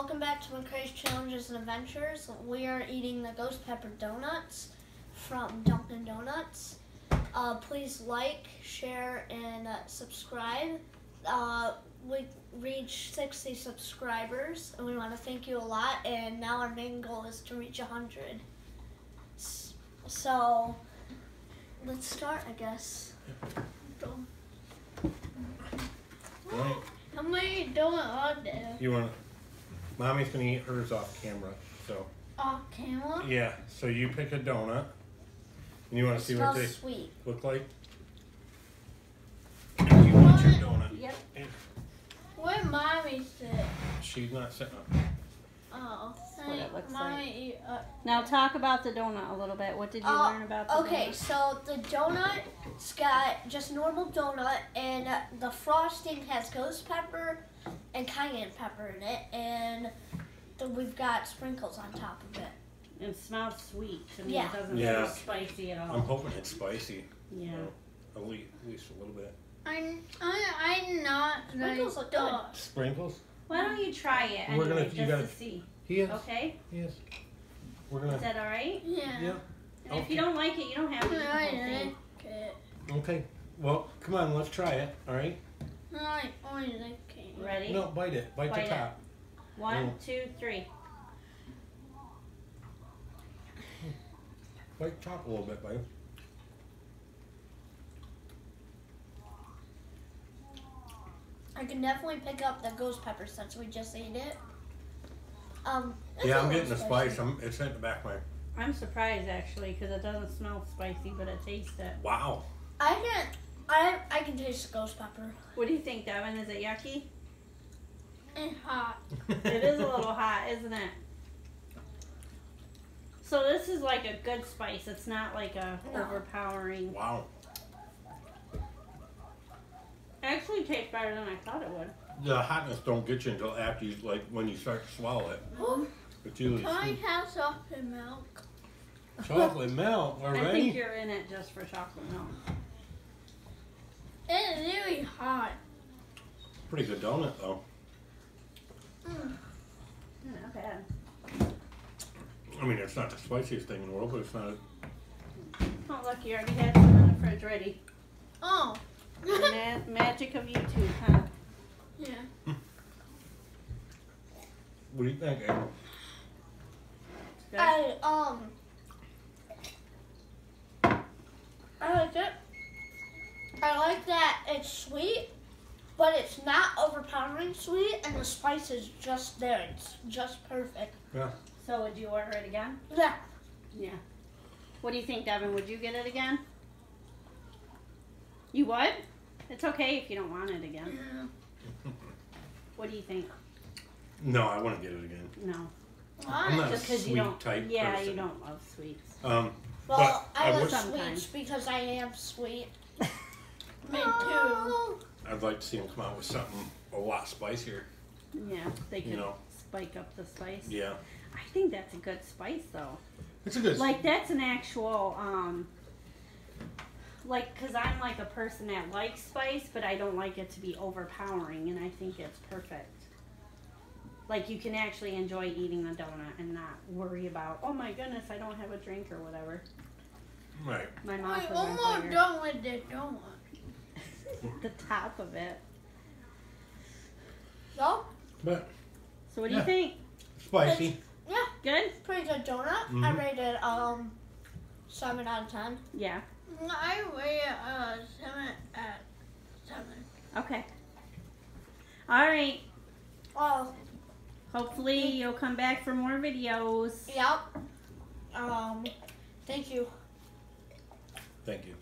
welcome back to McRae's Challenges and Adventures. We are eating the Ghost Pepper Donuts from Dunkin' Donuts. Uh, please like, share, and uh, subscribe. Uh, we reached 60 subscribers, and we want to thank you a lot. And now our main goal is to reach 100. So, let's start, I guess. How many donut are there? You want? Mommy's gonna eat hers off camera. So Off camera? yeah. So you pick a donut. And you want to see what smells they sweet. look like? And you eat your donut. Yep. And Where mommy sit? she's not sitting up. Oh. what it looks mommy eat, uh, Now talk about the donut a little bit. What did you Uh, learn about the Okay, donut? Okay, so the donut's got just normal donut, and uh, the frosting has ghost pepper and cayenne pepper in it, and the, we've got sprinkles on top of it. It smells sweet to me. Yeah. It doesn't Yeah. smell spicy at all. I'm hoping it's spicy. yeah. At least, at least a little bit. I'm, I, I'm not Sprinkles like look good. dog. Sprinkles. Why don't you try it We're anyway, gonna- just gotta- to see? He is. Okay. He is. We're gonna. that all right? Yeah. Yeah. And if you don't like it, you don't have to eat the whole I thing. like it. Okay. Well, come on. Let's try it. All right. I only like it. Ready? No, bite it. Bite, Bite the it. top. One, two, three. Bite top a little bit, babe. I can definitely pick up the ghost pepper since we just ate it. Um, Yeah, I'm getting the spicy. spice. I'm, it's in the back of my. I'm surprised actually because it doesn't smell spicy, but it tastes it. Wow. I can, I, I can taste the ghost pepper. What do you think, Devin? Is it yucky? It's hot. It is a little hot, isn't it? So this is like a good spice. It's not like a No. overpowering. Wow. Actually, tastes better than I thought it would. The hotness don't get you until after you like when you start to swallow it. It's usually Can I sweet. have chocolate milk? chocolate milk I think you're in it just for chocolate milk. It's really hot. Pretty good donut though. Yeah, Not bad. I mean, it's not the spiciest thing in the world, but it's not. Oh, look, you already had some in the fridge ready. Oh. The ma- magic of YouTube, huh? yeah. What do you think, Aaron? I um I like it. I like that it's sweet, but it's not overpowering sweet, and the spice is just there. It's just perfect. So would you order it again? Yeah, Yeah. What do you think, Devin? Would you get it again? You would? It's okay if you don't want it again. Yeah. What do you think? No, I wouldn't get it again. No. Why? I'm not Just a sweet you don't. type yeah, person. you don't love sweets. Um, well, But I, I like would- sweets because I am sweet. Me too. I'd like to see them come out with something a lot spicier. Yeah, they could You know. spike up the spice. Yeah, I think that's a good spice though. it's a good. Like that's an actual um like cuz I'm like a person that likes spice but I don't like it to be overpowering and I think it's perfect. Like you can actually enjoy eating the donut and not worry about, "Oh my goodness, I don't have a drink or whatever." right. My mouth Wait, was one on more fire. done with the donut. the top of it. So, But So what do Yeah. you think? spicy. Good? pretty good donut. I Mhm. rated um seven out of ten. Yeah. I rate it uh, seven at seven. Okay. All right. Well. Hopefully you'll come back for more videos. yep. Um, thank you. Thank you.